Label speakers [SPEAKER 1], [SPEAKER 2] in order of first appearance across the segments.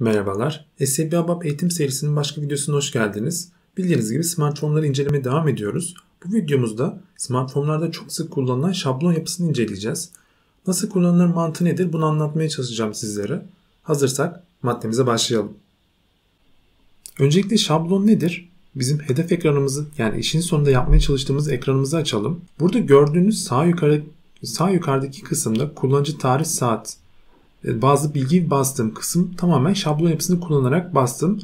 [SPEAKER 1] Merhabalar. SAP ABAP eğitim serisinin başka videosuna hoş geldiniz. Bildiğiniz gibi smartphone'ları incelemeye devam ediyoruz. Bu videomuzda smartphone'larda çok sık kullanılan şablon yapısını inceleyeceğiz. Nasıl kullanılır mantığı nedir bunu anlatmaya çalışacağım sizlere. Hazırsak maddemize başlayalım. Öncelikle şablon nedir? Bizim hedef ekranımızı yani işin sonunda yapmaya çalıştığımız ekranımızı açalım. Burada gördüğünüz sağ yukarı sağ yukarıdaki kısımda kullanıcı tarih saat bazı bilgi bastığım kısım tamamen şablon yapısını kullanarak bastığım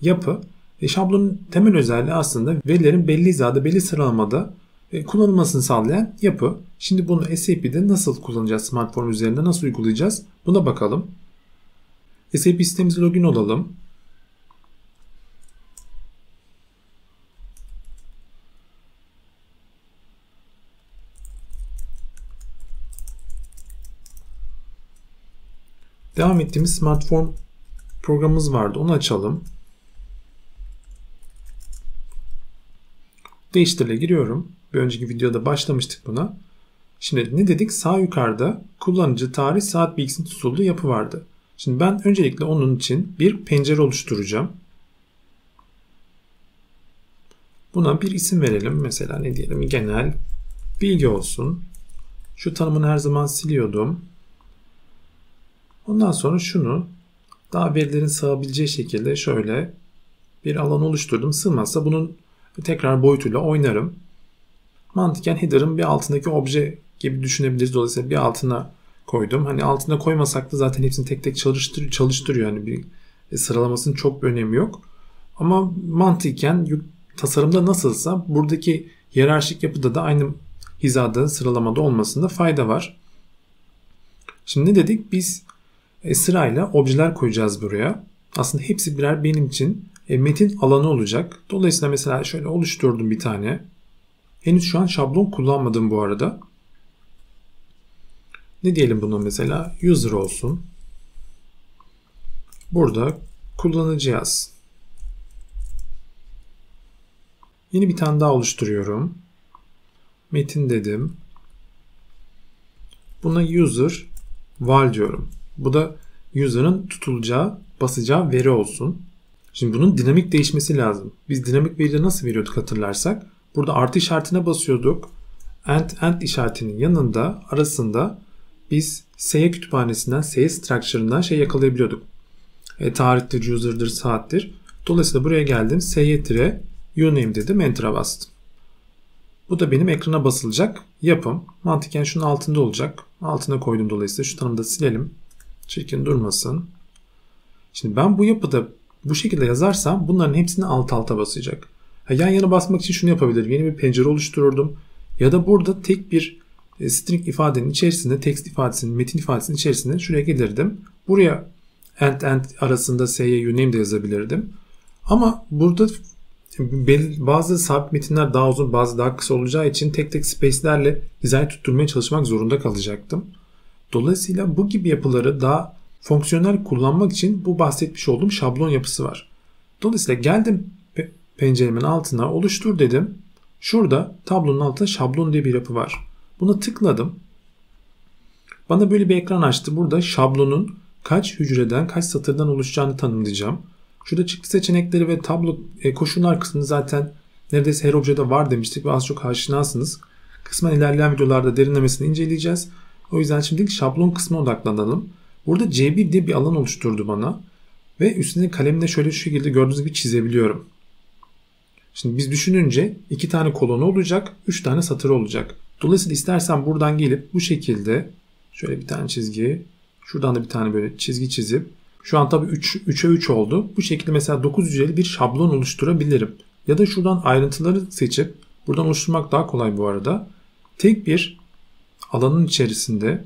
[SPEAKER 1] yapı. E, şablonun temel özelliği aslında verilerin belli hizada, belli sıralamada e, kullanılmasını sağlayan yapı. Şimdi bunu SAP'de nasıl kullanacağız smartphone üzerinde, nasıl uygulayacağız buna bakalım. SAP sistemimize login olalım. Devam ettiğimiz smartphone programımız vardı. Onu açalım. Değiştirle giriyorum. Bir önceki videoda başlamıştık buna. Şimdi ne dedik? Sağ yukarıda kullanıcı tarih saat bilgisinin tutulduğu yapı vardı. Şimdi ben öncelikle onun için bir pencere oluşturacağım. Buna bir isim verelim. Mesela ne diyelim? Genel bilgi olsun. Şu tanımını her zaman siliyordum. Ondan sonra şunu daha verilerin sığabileceği şekilde şöyle bir alan oluşturdum. Sığmazsa bunun tekrar boyutuyla oynarım. Mantıken header'ın bir altındaki obje gibi düşünebiliriz. Dolayısıyla bir altına koydum. Hani altına koymasak da zaten hepsini tek tek çalıştır çalıştırıyor. Yani bir e, sıralamasının çok bir önemi yok. Ama mantıken tasarımda nasılsa buradaki hiyerarşik yapıda da aynı hizada sıralamada olmasında fayda var. Şimdi ne dedik? Biz e, sırayla objeler koyacağız buraya. Aslında hepsi birer benim için e, metin alanı olacak. Dolayısıyla mesela şöyle oluşturdum bir tane. Henüz şu an şablon kullanmadım bu arada. Ne diyelim buna mesela? User olsun. Burada kullanıcı yaz. Yeni bir tane daha oluşturuyorum. Metin dedim. Buna user val diyorum. Bu da user'ın tutulacağı, basacağı veri olsun. Şimdi bunun dinamik değişmesi lazım. Biz dinamik verileri nasıl veriyorduk hatırlarsak? Burada artı işaretine basıyorduk. And and işaretinin yanında arasında biz SE kütüphanesinden, SE structure'ından şey yakalayabiliyorduk. E, tarihtir, user'dır, saattir. Dolayısıyla buraya geldim. SE uname dedim. Enter'a bastım. Bu da benim ekrana basılacak yapım. Mantıken şunun altında olacak. Altına koydum dolayısıyla. Şu tanımı da silelim. Çirkin durmasın. Şimdi ben bu yapıda bu şekilde yazarsam bunların hepsini alt alta basacak. Ha, yan yana basmak için şunu yapabilirim. Yeni bir pencere oluştururdum. Ya da burada tek bir e, string ifadenin içerisinde, text ifadesinin, metin ifadesinin içerisinde şuraya gelirdim. Buraya and and arasında s'ye uname de yazabilirdim. Ama burada bazı sabit metinler daha uzun bazı daha kısa olacağı için tek tek space'lerle hizayı tutturmaya çalışmak zorunda kalacaktım. Dolayısıyla bu gibi yapıları daha fonksiyonel kullanmak için bu bahsetmiş olduğum şablon yapısı var. Dolayısıyla geldim penceremin altına oluştur dedim. Şurada tablonun altında şablon diye bir yapı var. Buna tıkladım. Bana böyle bir ekran açtı. Burada şablonun kaç hücreden kaç satırdan oluşacağını tanımlayacağım. Şurada çıktı seçenekleri ve tablo e, koşullar kısmını zaten neredeyse her objede var demiştik ve az çok aşinasınız. Kısmen ilerleyen videolarda derinlemesini inceleyeceğiz. O yüzden şimdi şablon kısmına odaklanalım. Burada C1 diye bir alan oluşturdu bana. Ve üstüne kalemle şöyle şu şekilde gördüğünüz gibi çizebiliyorum. Şimdi biz düşününce iki tane kolonu olacak, üç tane satır olacak. Dolayısıyla istersen buradan gelip bu şekilde şöyle bir tane çizgi, şuradan da bir tane böyle çizgi çizip şu an tabii 3, 3'e 3 oldu. Bu şekilde mesela 9 hücreli bir şablon oluşturabilirim. Ya da şuradan ayrıntıları seçip buradan oluşturmak daha kolay bu arada. Tek bir alanın içerisinde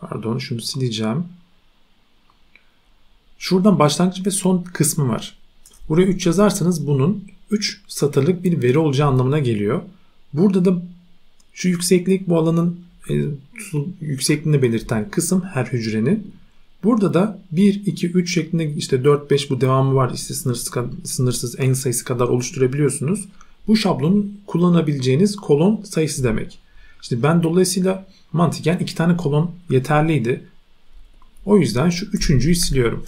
[SPEAKER 1] pardon şunu sileceğim. Şuradan başlangıç ve son kısmı var. Buraya 3 yazarsanız bunun 3 satırlık bir veri olacağı anlamına geliyor. Burada da şu yükseklik bu alanın e, yüksekliğini belirten kısım her hücrenin. Burada da 1, 2, 3 şeklinde işte 4, 5 bu devamı var. İşte sınırsız, sınırsız en sayısı kadar oluşturabiliyorsunuz. Bu şablonun kullanabileceğiniz kolon sayısı demek. İşte ben dolayısıyla mantıken iki tane kolon yeterliydi. O yüzden şu üçüncüyü siliyorum.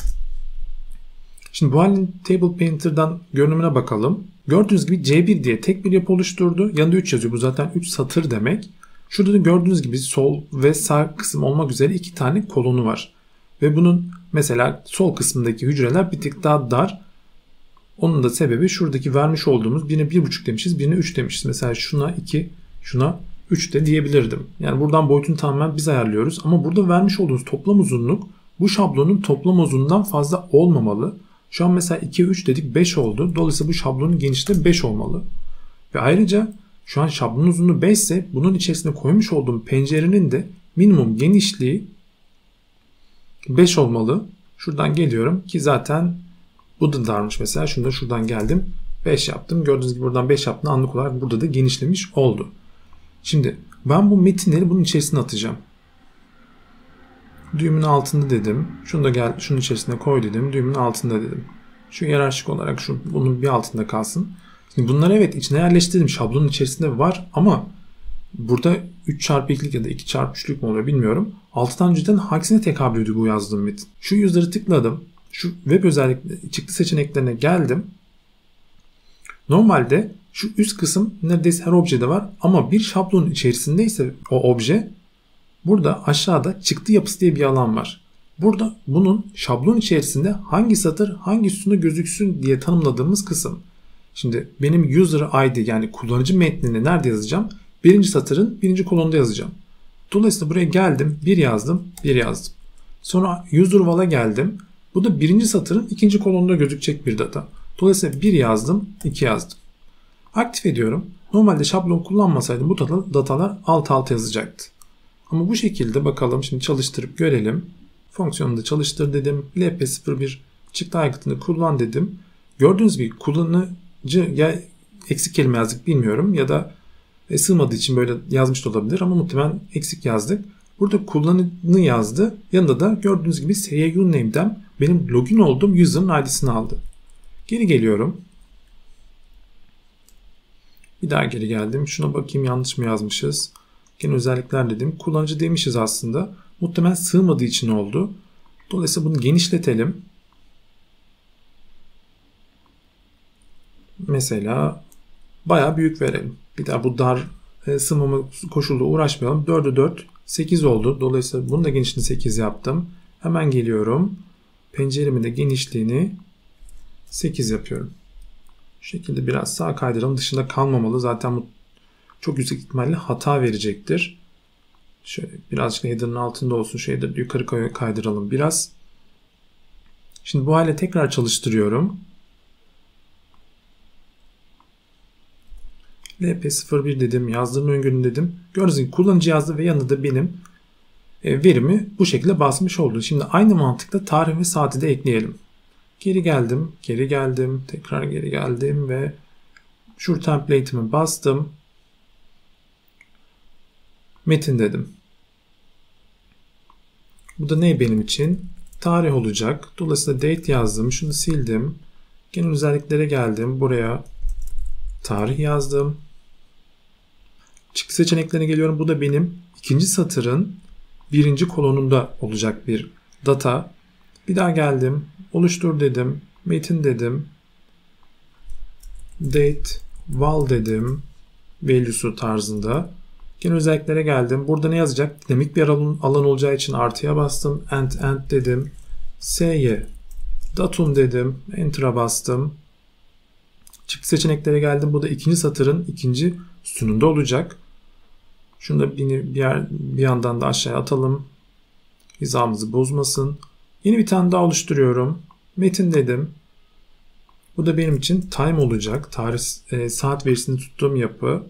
[SPEAKER 1] Şimdi bu halin Table Painter'dan görünümüne bakalım. Gördüğünüz gibi C1 diye tek bir yapı oluşturdu. Yanında 3 yazıyor. Bu zaten 3 satır demek. Şurada da gördüğünüz gibi sol ve sağ kısım olmak üzere iki tane kolonu var. Ve bunun mesela sol kısmındaki hücreler bir tık daha dar. Onun da sebebi şuradaki vermiş olduğumuz birine 1.5 demişiz, birine 3 demişiz. Mesela şuna 2, şuna 3 de diyebilirdim. Yani buradan boyutunu tamamen biz ayarlıyoruz. Ama burada vermiş olduğumuz toplam uzunluk bu şablonun toplam uzunluğundan fazla olmamalı. Şu an mesela 2'ye 3 dedik 5 oldu. Dolayısıyla bu şablonun genişliği 5 olmalı. Ve ayrıca şu an şablon uzunluğu 5 ise bunun içerisine koymuş olduğum pencerenin de minimum genişliği 5 olmalı. Şuradan geliyorum ki zaten bu da darmış mesela. Şunu da şuradan geldim. 5 yaptım. Gördüğünüz gibi buradan 5 yaptım. Anlık olarak burada da genişlemiş oldu. Şimdi ben bu metinleri bunun içerisine atacağım. Düğümün altında dedim. Şunu da gel şunun içerisine koy dedim. Düğümün altında dedim. Şu yararşık olarak şu bunun bir altında kalsın. Şimdi bunları evet içine yerleştirdim. Şablonun içerisinde var ama burada 3 çarpı 2'lik ya da 2 çarpı 3'lük mü oluyor bilmiyorum. 6 tane cidden hangisine tekabül ediyor bu yazdığım metin? Şu user'ı tıkladım. Şu web özellikleri çıktı seçeneklerine geldim. Normalde şu üst kısım neredeyse her objede var ama bir şablonun içerisindeyse o obje burada aşağıda çıktı yapısı diye bir alan var. Burada bunun şablon içerisinde hangi satır hangi sütunda gözüksün diye tanımladığımız kısım. Şimdi benim user ID yani kullanıcı metnini nerede yazacağım? Birinci satırın birinci kolonda yazacağım. Dolayısıyla buraya geldim, bir yazdım, bir yazdım. Sonra user val'a geldim. Bu da birinci satırın ikinci kolonda gözükecek bir data. Dolayısıyla bir yazdım, iki yazdım. Aktif ediyorum. Normalde şablon kullanmasaydım bu datalar alt alta yazacaktı. Ama bu şekilde bakalım şimdi çalıştırıp görelim. Fonksiyonu da çalıştır dedim. LP01 çıktı aygıtını kullan dedim. Gördüğünüz gibi kullanıcı ya eksik kelime yazdık bilmiyorum ya da e, sığmadığı için böyle yazmış da olabilir ama muhtemelen eksik yazdık. Burada kullanıcı yazdı. Yanında da gördüğünüz gibi SEU name'den benim login olduğum user'ın ID'sini aldı. Geri geliyorum. Bir daha geri geldim. Şuna bakayım yanlış mı yazmışız. Gene özellikler dedim. Kullanıcı demişiz aslında. Muhtemelen sığmadığı için oldu. Dolayısıyla bunu genişletelim. Mesela baya büyük verelim. Bir daha bu dar e, sığmama koşulda uğraşmayalım. 4'e 4 8 oldu. Dolayısıyla bunu da genişliğini 8 yaptım. Hemen geliyorum. Penceremin de genişliğini 8 yapıyorum. Şu şekilde biraz sağ kaydıralım. Dışında kalmamalı. Zaten bu çok yüksek ihtimalle hata verecektir. Şöyle birazcık header'ın altında olsun. Şeyde yukarı kaydıralım biraz. Şimdi bu hale tekrar çalıştırıyorum. LP01 dedim. Yazdırma öngörün dedim. Gördüğünüz gibi kullanıcı yazdı ve yanında da benim e, verimi bu şekilde basmış oldu. Şimdi aynı mantıkla tarih ve saati de ekleyelim. Geri geldim, geri geldim, tekrar geri geldim ve şu template'imi bastım. Metin dedim. Bu da ne benim için? Tarih olacak. Dolayısıyla date yazdım. Şunu sildim. Genel özelliklere geldim. Buraya tarih yazdım. Çıktı seçeneklerine geliyorum. Bu da benim ikinci satırın birinci kolonunda olacak bir data. Bir daha geldim. Oluştur dedim. Metin dedim. Date val dedim. Value'su tarzında. Yine özelliklere geldim. Burada ne yazacak? Dinamik bir alan, alan olacağı için artıya bastım. End end dedim. S'ye datum dedim. Enter'a bastım. Çıktı seçeneklere geldim. Bu da ikinci satırın ikinci sütununda olacak. Şunu da bir, bir, yer, bir yandan da aşağıya atalım. Hizamızı bozmasın. Yeni bir tane daha oluşturuyorum. Metin dedim. Bu da benim için time olacak. Tarih e, saat verisini tuttuğum yapı.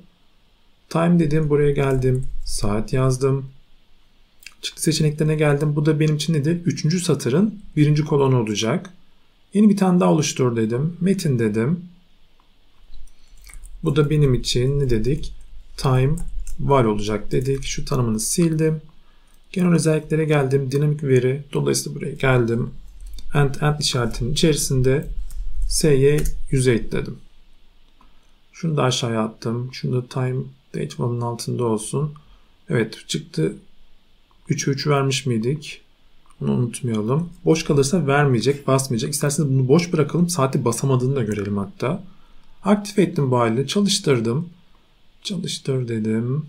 [SPEAKER 1] Time dedim. Buraya geldim. Saat yazdım. Çıktı seçeneklerine geldim. Bu da benim için nedir? Üçüncü satırın birinci kolonu olacak. Yeni bir tane daha oluştur dedim. Metin dedim. Bu da benim için ne dedik? Time var olacak dedik. Şu tanımını sildim. Genel özelliklere geldim. Dinamik veri. Dolayısıyla buraya geldim. End end işaretinin içerisinde s'ye yüzey ekledim. Şunu da aşağıya attım. Şunu da time date altında olsun. Evet çıktı. 3'e 3 vermiş miydik? Bunu unutmayalım. Boş kalırsa vermeyecek, basmayacak. İsterseniz bunu boş bırakalım. Saati basamadığını da görelim hatta. Aktif ettim bu halde. Çalıştırdım. Çalıştır dedim.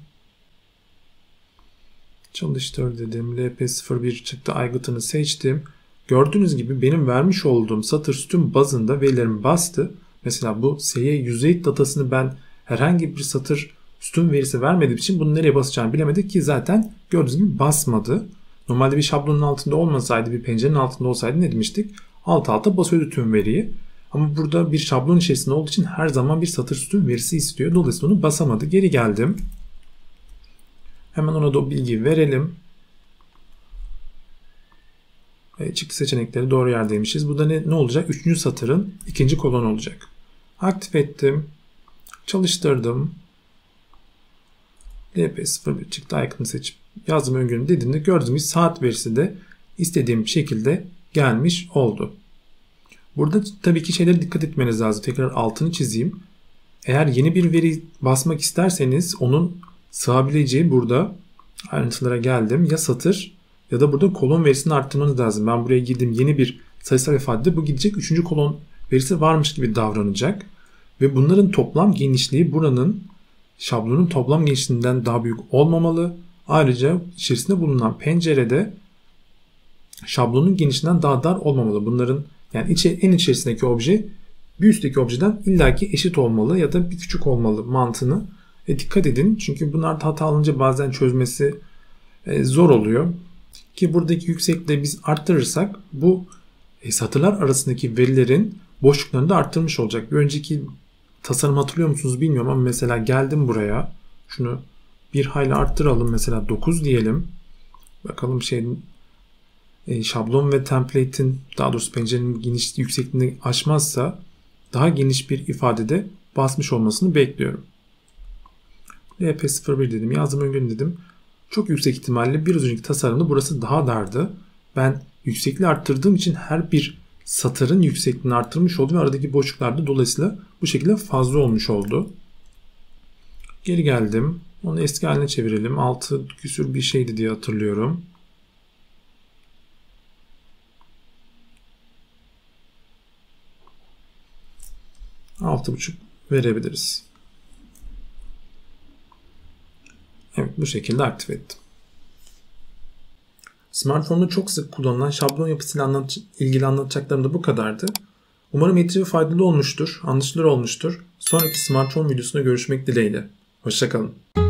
[SPEAKER 1] Çalıştır dedim. LP01 çıktı. Aygıtını seçtim. Gördüğünüz gibi benim vermiş olduğum satır sütun bazında verilerimi bastı. Mesela bu SY yüzey datasını ben herhangi bir satır sütun verisi vermediğim için bunu nereye basacağını bilemedik ki zaten gördüğünüz gibi basmadı. Normalde bir şablonun altında olmasaydı bir pencerenin altında olsaydı ne demiştik? Alt alta basıyordu tüm veriyi. Ama burada bir şablon içerisinde olduğu için her zaman bir satır sütun verisi istiyor. Dolayısıyla onu basamadı. Geri geldim. Hemen ona da o bilgiyi verelim. E, çıktı seçenekleri doğru yerdeymişiz. Bu da ne, ne olacak? Üçüncü satırın ikinci kolon olacak. Aktif ettim. Çalıştırdım. LP01 çıktı icon seçip yazdım öngörüm dediğimde gördüğünüz saat verisi de istediğim şekilde gelmiş oldu. Burada tabii ki şeylere dikkat etmeniz lazım. Tekrar altını çizeyim. Eğer yeni bir veri basmak isterseniz onun sığabileceği burada ayrıntılara geldim. Ya satır ya da burada kolon verisini arttırmanız lazım. Ben buraya girdim yeni bir sayısal ifade bu gidecek. Üçüncü kolon verisi varmış gibi davranacak. Ve bunların toplam genişliği buranın şablonun toplam genişliğinden daha büyük olmamalı. Ayrıca içerisinde bulunan pencerede şablonun genişliğinden daha dar olmamalı. Bunların yani içe, en içerisindeki obje bir üstteki objeden illaki eşit olmalı ya da bir küçük olmalı mantığını e, dikkat edin. Çünkü bunlar hata alınca bazen çözmesi e, zor oluyor. Ki buradaki yüksekliği biz arttırırsak bu e, satırlar arasındaki verilerin boşluklarını da arttırmış olacak. Bir önceki tasarım hatırlıyor musunuz bilmiyorum ama mesela geldim buraya. Şunu bir hayli arttıralım. Mesela 9 diyelim. Bakalım şeyin e, şablon ve template'in daha doğrusu pencerenin geniş yüksekliğini aşmazsa daha geniş bir ifadede basmış olmasını bekliyorum. LP01 dedim. Yazdım öngörü dedim. Çok yüksek ihtimalle bir önceki tasarımda burası daha dardı. Ben yüksekliği arttırdığım için her bir satırın yüksekliğini arttırmış oldum ve aradaki boşluklar da dolayısıyla bu şekilde fazla olmuş oldu. Geri geldim. Onu eski haline çevirelim. 6 küsür bir şeydi diye hatırlıyorum. Altı buçuk verebiliriz. Evet bu şekilde aktif ettim. Smartphone'da çok sık kullanılan şablon yapısıyla anlat ilgili anlatacaklarım da bu kadardı. Umarım ve faydalı olmuştur, anlaşılır olmuştur. Sonraki smartphone videosunda görüşmek dileğiyle. Hoşçakalın.